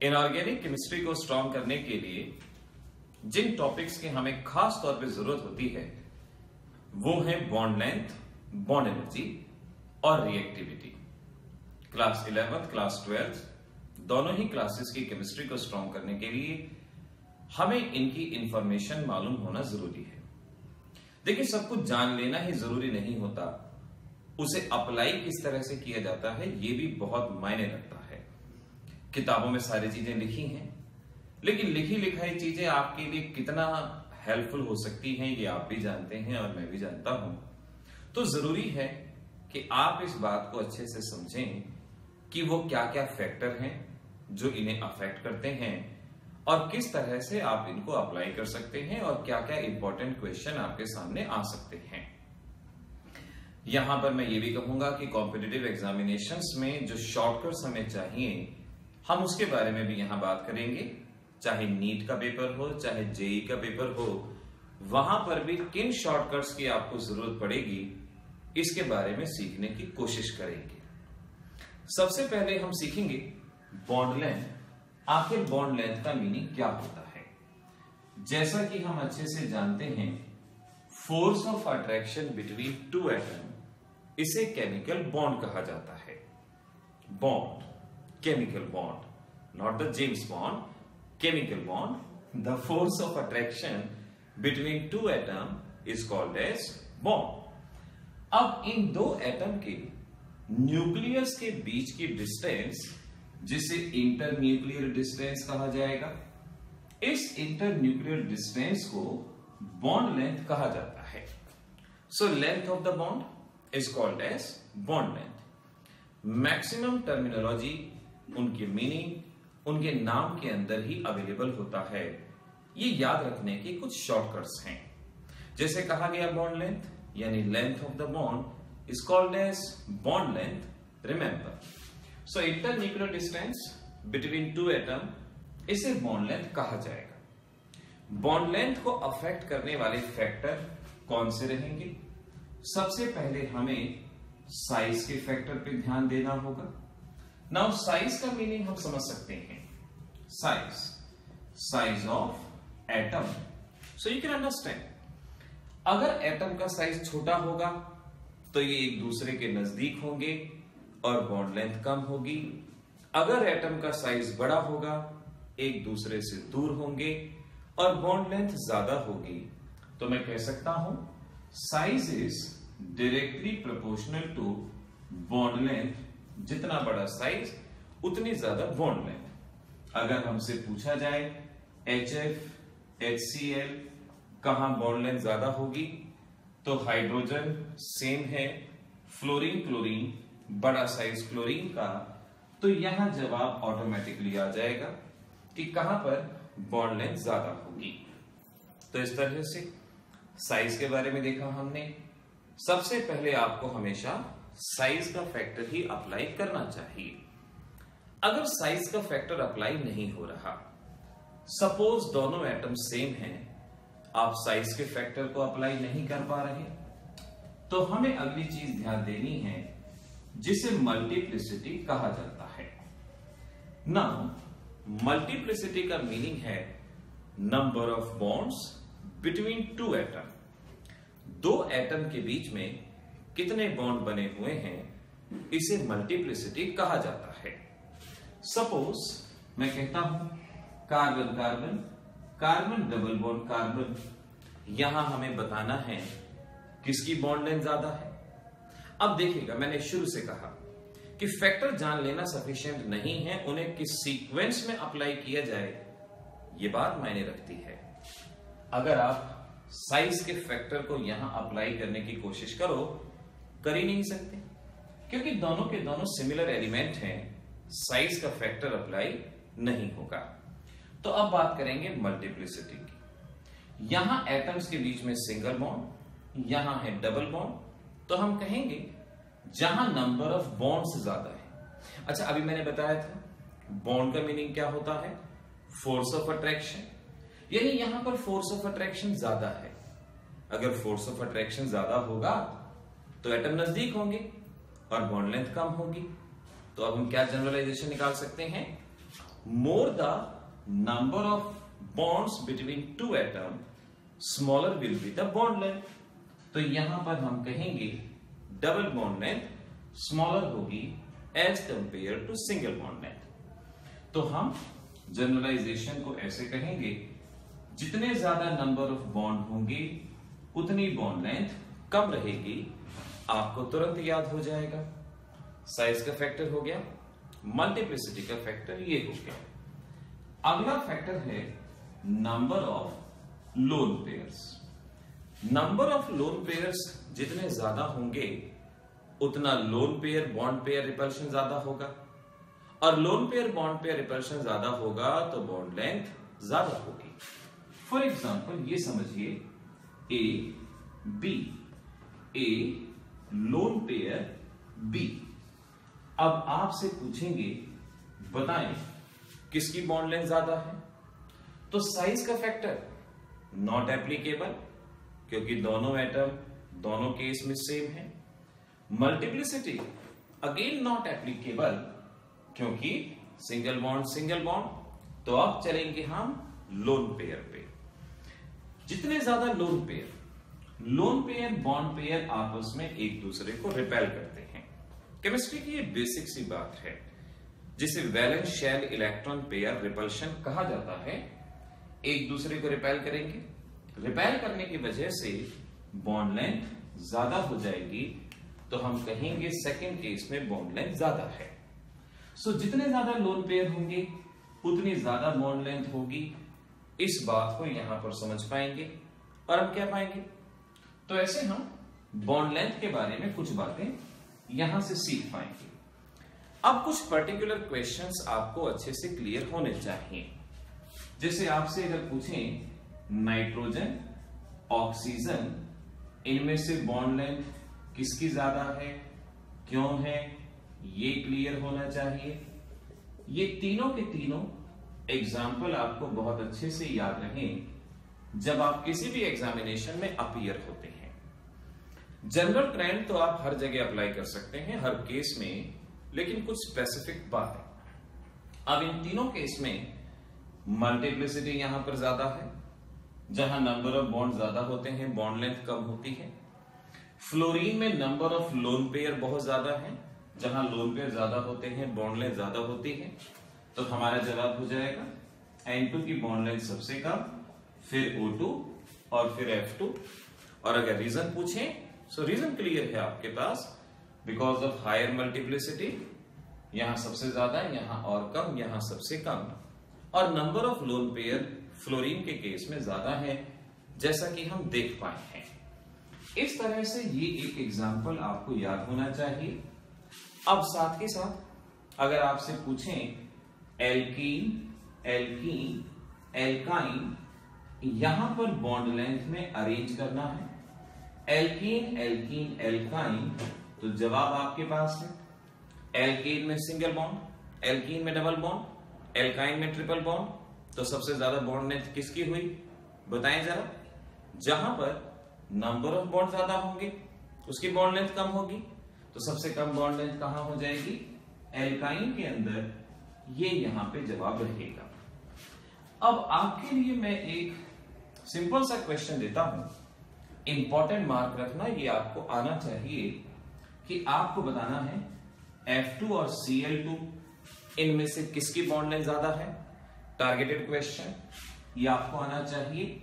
Inorganic chemistry को strong करने के लिए जिन टॉपिक्स की हमें खास तौर पे ज़रूरत होती है, वो है बॉन्ड लेंथ बॉन्ड एनर्जी और reactivity class eleventh class twelfth दोनों ही क्लासेस की केमिस्ट्री को स्ट्रॉन्ग करने के लिए हमें इनकी इंफॉर्मेशन मालूम होना ज़रूरी है। देखिए, सब कुछ जान लेना ही ज़रूरी नहीं होता। उसे अप्लाई किस तरह से किया जाता है, ये भी बहुत मायने रखता है। किताबों में सारी चीज़ें लिखी हैं, लेकिन लिखी लिखाई चीज़ें आपके लिए कितना हेल्पफुल हो सकती हैं, ये आप भी जानते हैं और मैं भी जानता हूँ। तो ज़रूरी है कि आप इस बात को अच्छे से समझें कि वो क्या क्या फैक्टर हैं जो इन्हें अफेक्ट करते हैं और किस तरह से आप इनको अप्लाई कर सकते हैं और क्या क्या इंपॉर्टेंट क्वेश्चन आपके सामने आ सकते हैं। यहाँ पर मैं ये भी कहूँगा कि कॉम्पिटेटिव एग्जामिनेशंस में जो शॉर्टकट्स हमें चाहिए, हम उसके बारे में भी यहाँ बात करेंगे। चाहे नीट का पेपर हो, चाहे जेई का पेपर हो, वहाँ पर भी किन शॉर्टकट्स की आपको ज़रूरत पड़ेगी, इसके बारे में सीखने की कोशिश करेंगे। सबसे पहले हम सीखेंगे बॉन्ड लेंथ आखिर बॉन्ड लेंथ का मीनिंग क्या होता है जैसा कि हम अच्छे से जानते हैं force of attraction between two atom इसे केमिकल बॉन्ड कहा जाता है bond chemical bond not the James bond, chemical bond. The force of attraction between two atom is called as bond. अब इन दो एटम के न्यूक्लियस के बीच की डिस्टेंस जिसे इंटर न्यूक्लियर डिस्टेंस कहा जाएगा। इस इंटर न्यूक्लियर डिस्टेंस को बॉन्ड लेंथ कहा जाता है। So length of the bond is called as bond length maximum terminology उनके मीनिंग उनके नाम के अंदर ही अवेलेबल होता है। ये याद रखने के कुछ शॉर्टकट्स हैं। जैसे कहा गया बॉन्ड लेंथ यानी length of the bond is called as bond length remember so inter nuclear distance between two atom इसे बॉन्ड लेंथ कहा जाएगा। बॉन्ड लेंथ को अफेक्ट करने वाले फैक्टर कौन से रहेंगे? सबसे पहले हमें साइज़ के फैक्टर पे ध्यान देना होगा। नाउ साइज़ का मीनिंग हम समझ सकते हैं। Size size of atom so you can understand अगर एटम का साइज़ छोटा होगा तो ये एक दूसरे के नज़दीक होंगे। और बॉन्ड लेंथ कम होगी। अगर एटम का साइज़ बड़ा होगा, एक दूसरे से दूर होंगे और बॉन्ड लेंथ ज़्यादा होगी। तो मैं कह सकता हूँ size is directly proportional to bond length जितना बड़ा साइज़ उतनी ज़्यादा बॉन्ड लेंथ अगर हमसे पूछा जाए H F H C L कहा बॉन्ड लेंथ ज़्यादा होगी तो हाइड्रोजन सेम है फ्लोरीन क्लोरीन बड़ा साइज़ क्लोरीन का तो यहाँ जवाब ऑटोमेटिकली आ जाएगा कि कहाँ पर बॉन्ड लेंथ ज़्यादा होगी। तो इस तरह से साइज़ के बारे में देखा हमने। सबसे पहले आपको हमेशा साइज़ का फैक्टर ही अप्लाई करना चाहिए। अगर साइज़ का फैक्टर अप्लाई नहीं हो रहा सपोज़ दोनों एटम सेम हैं, आप साइज़ के फैक्टर को अप्लाई नहीं कर पा रहे तो हमें अगली चीज़ ध्यान देनी है जिसे मल्टीप्लिसिटी कहा जाता है। ना मल्टीप्लिसिटी का मीनिंग है number of bonds between two atom दो एटम के बीच में कितने बॉन्ड बने हुए हैं, इसे मल्टीप्लिसिटी कहा जाता है। सपोज़ मैं कहता हूँ carbon carbon carbon double bond carbon यहाँ हमें बताना है किसकी बॉन्ड लेंथ ज़्यादा है? अब देखिएगा, मैंने शुरू से कहा कि फैक्टर जान लेना सफिशियंट नहीं है, उन्हें किस सीक्वेंस में अप्लाई किया जाए, ये बात मायने रखती है। अगर आप साइज़ के फैक्टर को यहाँ अप्लाई करने की कोशिश करो, कर ही नहीं सकते। क्योंकि दोनों के दोनों सिमिलर एलिमेंट हैं साइज़ का फैक्टर अप्लाई नहीं होगा। तो अब बात करेंगे मल्टीप्लिसिटी की। यहाँ एटम्स के बीच में सिंगल बॉन्ड यहाँ है डबल बॉन्ड तो हम कहेंगे, जहाँ नंबर ऑफ़ बॉन्ड्स ज़्यादा है। अच्छा अभी मैंने बताया था बॉन्ड का मीनिंग क्या होता है? फोर्स ऑफ़ अट्रैक्शन यानी यहाँ पर फोर्स ऑफ़ अट्रैक्शन ज़्यादा है। अगर फोर्स ऑफ़ अट्रैक्शन ज़्यादा होगा तो एटम नज़दीक होंगे और बॉन्ड लेंथ कम होगी। तो अब हम क्या जनरलाइजेशन निकाल सकते हैं? More the number of bonds between two atom smaller will be the bond length तो यहाँ पर हम कहेंगे डबल बॉन्ड लेंथ स्मॉलर होगी as compare to single bond length तो हम जनरलाइजेशन को ऐसे कहेंगे, जितने ज़्यादा नंबर ऑफ़ बॉन्ड होंगे, उतनी बॉन्ड लेंथ कम रहेगी। आपको तुरंत याद हो जाएगा। साइज़ का फैक्टर हो गया मल्टीप्लिसिटी का फैक्टर ये हो गया। अगला फैक्टर है number of lone pairs number of lone pairs जितने ज़्यादा होंगे, उतना lone pair bond pair repulsion ज़्यादा होगा। और lone pair bond pair repulsion ज़्यादा होगा तो बॉन्ड लेंथ ज़्यादा होगी। फॉर एग्ज़ाम्पल ये समझिए A B A lone pair B अब आपसे पूछेंगे, बताएँ, किसकी बॉन्ड लेंथ ज़्यादा है? तो साइज़ का फैक्टर नॉट एप्लीकेबल क्योंकि दोनों एटम दोनों केस में सेम है। मल्टीप्लिसिटी अगेन नॉट एप्लीकेबल क्योंकि सिंगल बॉन्ड सिंगल बॉन्ड तो अब चलेंगे हम लोन पेयर पे। जितने ज़्यादा lone pair lone pair bond pair आपस में एक दूसरे को रिपेल करते हैं। केमिस्ट्री की ये बेसिक सी बात है, जिसे valence shell electron pair repulsion कहा जाता है, एक दूसरे को रिपेल करेंगे। रिपेल करने की वजह से बॉन्ड लेंथ ज़्यादा हो जाएगी तो हम कहेंगे सेकेंड केस में बॉन्ड लेंथ ज़्यादा है। सो so, जितने ज़्यादा लोन पेयर होंगे उतनी ज़्यादा बॉन्ड लेंथ होगी। इस बात को यहाँ पर समझ पाएँगे। और हम क्या पाएँगे? तो ऐसे हम बॉन्ड लेंथ के बारे में कुछ बातें यहाँ से सीख पाएँगे। अब कुछ पर्टिकुलर क्वेश्चंस आपको अच्छे से क्लियर होने चाहिए। जैसे आपसे अगर पूछें नाइट्रोजन, ऑक्सीजन, इनमें से बॉन्ड लेंथ किसकी ज़्यादा है, क्यों है, ये क्लियर होना चाहिए। ये तीनों के तीनों एग्ज़ाम्पल आपको बहुत अच्छे से याद रहें, जब आप किसी भी एग्जामिनेशन में अपियर होते हैं। जनरल ट्रेंड तो आप हर जगह अप्लाई कर सकते हैं, हर केस में, लेकिन कुछ स्पेसिफिक बात है। अब इन तीनों केस में मल्टीप्लिसिटी यहाँ पर ज़्यादा है। जहाँ नंबर ऑफ़ बॉन्ड ज़्यादा होते हैं बॉन्ड लेंथ कम होती है। फ्लोरीन में नंबर ऑफ़ लोन पेयर बहुत ज़्यादा है। जहाँ लोन पेयर ज़्यादा होते हैं बॉन्ड लेंथ ज़्यादा होती है तो हमारा जवाब हो जाएगा N2 की बॉन्ड लेंथ सबसे कम, फिर O2 और फिर F2 और अगर रीजन पूछे सो रीजन क्लियर है आपके पास। बिकॉज़ ऑफ़ हायर मल्टीप्लिसिटी यहाँ सबसे ज़्यादा, यहाँ और कम, यहाँ सबसे कम। और number of lone pair fluorine के केस में ज़्यादा है, जैसा कि हम देख पाए हैं। इस तरह से ये एक एग्ज़ाम्पल आपको याद होना चाहिए। अब साथ के साथ, अगर आपसे पूछें एल्कीन एल्कीन एल्काइन यहाँ पर बॉन्ड लेंथ में अरेंज करना है। एल्कीन एल्कीन एल्काइन तो जवाब आपके पास है। एल्कीन में सिंगल बॉन्ड एल्कीन में डबल बॉन्ड एल्काइन में ट्रिपल बॉन्ड तो सबसे ज़्यादा बॉन्ड लेंथ किसकी हुई? बताएँ जरा। जहाँ पर नंबर ऑफ़ बॉन्ड ज़्यादा होंगे, उसकी बॉन्ड लेंथ कम होगी। तो सबसे कम बॉन्ड लेंथ कहाँ हो जाएगी? एल्काइन के अंदर। ये यहाँ पे जवाब रहेगा। अब आपके लिए मैं एक सिंपल सा क्वेश्चन देता हूँ। इंपॉर्टेंट मार्क रखना, ये आपको आना चाहिए कि आपको बताना है F2 और Cl2 इनमें से किसकी बॉन्ड लेंथ ज़्यादा है? टारगेटेड क्वेश्चन ये आपको आना चाहिए।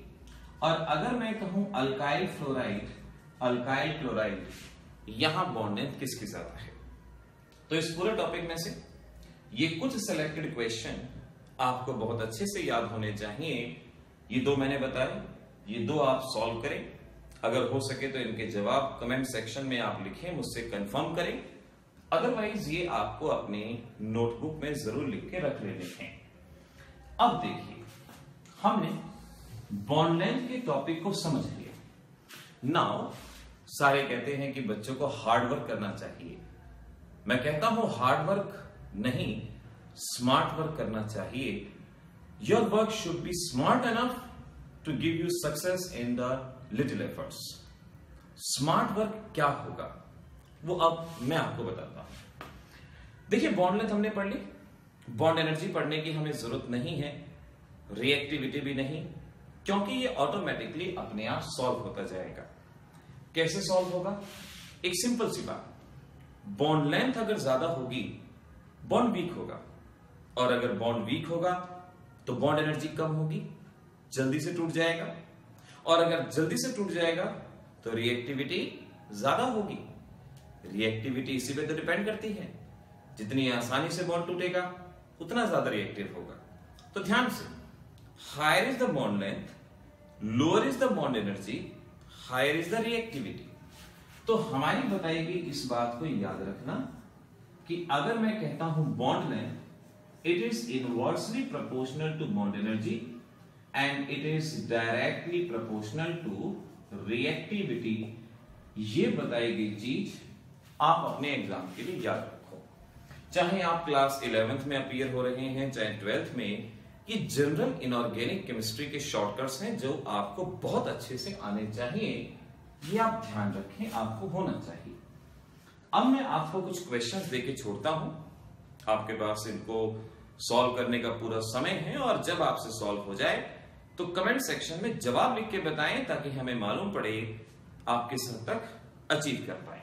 और अगर मैं कहूँ अल्काइल फ्लोराइड अल्काइल क्लोराइड यहाँ बॉन्ड किसके साथ है? तो इस पूरे टॉपिक में से ये कुछ सिलेक्टेड क्वेश्चन आपको बहुत अच्छे से याद होने चाहिए। ये दो मैंने बताए, ये दो आप सॉल्व करें। अगर हो सके तो इनके जवाब कमेंट सेक्शन में आप लिखें, मुझसे कंफर्म करें। अदरवाइज़ ये आपको अपने नोटबुक में ज़रूर लिख के रख लेने हैं। अब देखिए, हमने बॉन्ड लेंथ के टॉपिक को समझ लिया। नाउ सारे कहते हैं कि बच्चों को हार्ड वर्क करना चाहिए। मैं कहता हूँ हार्ड वर्क नहीं स्मार्ट वर्क करना चाहिए। Your work should be smart enough to give you success in the little efforts smart work क्या होगा? वो अब मैं आपको बताता हूँ। देखिए बॉन्ड लेंथ हमने पढ़ ली। बॉन्ड एनर्जी पढ़ने की हमें ज़रूरत नहीं है रिएक्टिविटी भी नहीं, क्योंकि ये ऑटोमेटिकली अपने आप सॉल्व होता जाएगा। कैसे सॉल्व होगा? एक सिंपल सी बात। बॉन्ड लेंथ अगर ज़्यादा होगी बॉन्ड वीक होगा। और अगर बॉन्ड वीक होगा तो बॉन्ड एनर्जी कम होगी, जल्दी से टूट जाएगा। और अगर जल्दी से टूट जाएगा तो रिएक्टिविटी ज़्यादा होगी। रिएक्टिविटी इसी पे तो डिपेंड करती है। जितनी आसानी से बॉन्ड टूटेगा उतना ज़्यादा रिएक्टिव होगा। तो ध्यान से higher is the bond length lower is the bond energy higher is the reactivity तो हमारी बताई गई इस बात को याद रखना कि अगर मैं कहता हूँ bond length it is inversely proportional to bond energy and it is directly proportional to reactivity ये बताई गई चीज़ आप अपने एग्ज़ाम के लिए याद चाहे आप क्लास इलेवेंथ में अपियर हो रहे हैं, चाहे ट्वेल्थ में, ये जनरल इनऑर्गेनिक केमिस्ट्री के शॉर्टकट्स हैं जो आपको बहुत अच्छे से आने चाहिए। ये आप ध्यान रखें, आपको होना चाहिए। अब मैं आपको कुछ क्वेश्चंस देके छोड़ता हूँ। आपके पास इनको सॉल्व करने का पूरा समय है और जब आपसे सॉल्व हो जाए तो कमेंट सेक्शन में जवाब लिख के बताएँ ताकि हमें मालूम पड़े आप किस हद तक अचीव कर पाए।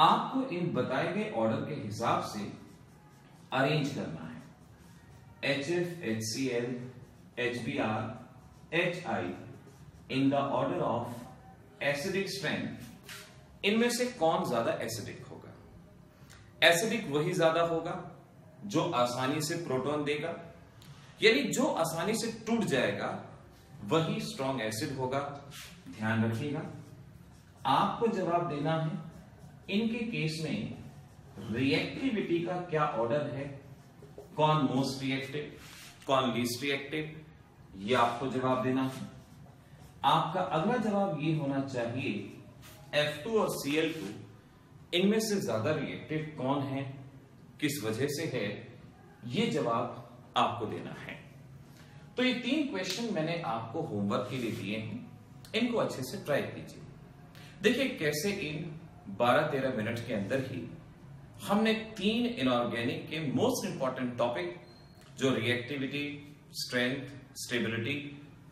आपको इन बताए गए ऑर्डर के हिसाब से अरेंज करना है। H F H C L H B R H I in the order of acidic strength इनमें से कौन ज़्यादा एसिडिक होगा? एसिडिक वही ज़्यादा होगा जो आसानी से प्रोटॉन देगा। यानी जो आसानी से टूट जाएगा, वही स्ट्रॉन्ग एसिड होगा। ध्यान रखिएगा। आपको जवाब देना है इनके केस में रिएक्टिविटी का क्या ऑर्डर है? कौन मोस्ट रिएक्टिव कौन लीस्ट रिएक्टिव ये आपको जवाब देना है। आपका अगला जवाब ये होना चाहिए F2 और Cl2 इनमें से ज़्यादा रिएक्टिव कौन है, किस वजह से है, ये जवाब आपको देना है। तो ये तीन क्वेश्चन मैंने आपको होमवर्क के लिए दिए हैं, इनको अच्छे से ट्राई कीजिए। देखिए कैसे इन 12-13 मिनट के अंदर ही हमने तीन इनऑर्गेनिक के मोस्ट इंपॉर्टेंट टॉपिक जो reactivity strength stability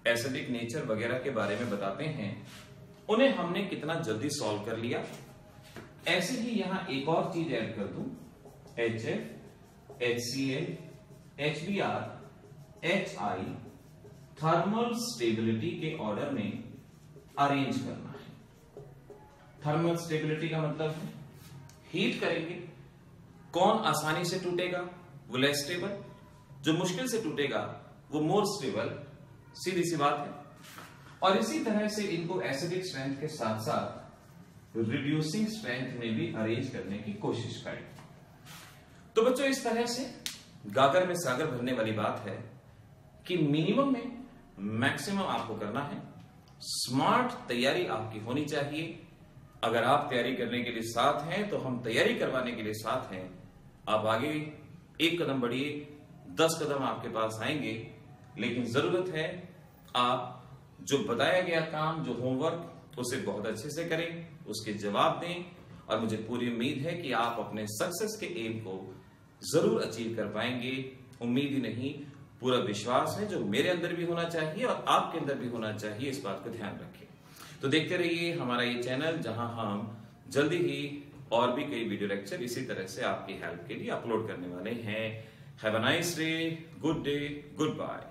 acidic nature वगैरह के बारे में बताते हैं, उन्हें हमने कितना जल्दी सॉल्व कर लिया। ऐसे ही यहाँ एक और चीज़ ऐड कर दूँ। H F H C L H B R H I thermal stability के ऑर्डर में अरेंज करना। थर्मल स्टेबिलिटी का मतलब है हीट करेंगे। कौन आसानी से टूटेगा? वो लेस स्टेबल जो मुश्किल से टूटेगा, वो मोर स्टेबल सीधी सी बात है। और इसी तरह से इनको एसिडिक स्ट्रेंथ के साथ साथ रिड्यूसिंग स्ट्रेंथ में भी अरेंज करने की कोशिश करें। तो बच्चों, इस तरह से गागर में सागर भरने वाली बात है कि मिनिमम में मैक्सिमम आपको करना है। स्मार्ट तैयारी आपकी होनी चाहिए। अगर आप तैयारी करने के लिए साथ हैं तो हम तैयारी करवाने के लिए साथ हैं। आप आगे एक कदम बढ़िए, दस कदम आपके पास आएँगे, लेकिन ज़रूरत है आप जो बताया गया काम, जो होमवर्क उसे बहुत अच्छे से करें, उसके जवाब दें, और मुझे पूरी उम्मीद है कि आप अपने सक्सेस के एम को ज़रूर अचीव कर पाएँगे। उम्मीद ही नहीं, पूरा विश्वास है जो मेरे अंदर भी होना चाहिए और आपके अंदर भी होना चाहिए, इस बात को ध्यान रखें। तो देखते रहिए हमारा ये चैनल जहाँ हम जल्दी ही और भी कई वीडियो लेक्चर इसी तरह से आपकी हेल्प के लिए अपलोड करने वाले हैं। Have a nice day good day goodbye